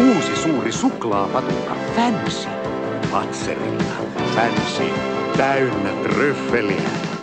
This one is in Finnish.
uusi suuri suklaapatukka Fancy. Patserilla. Fancy. Täynnä tryffeliä.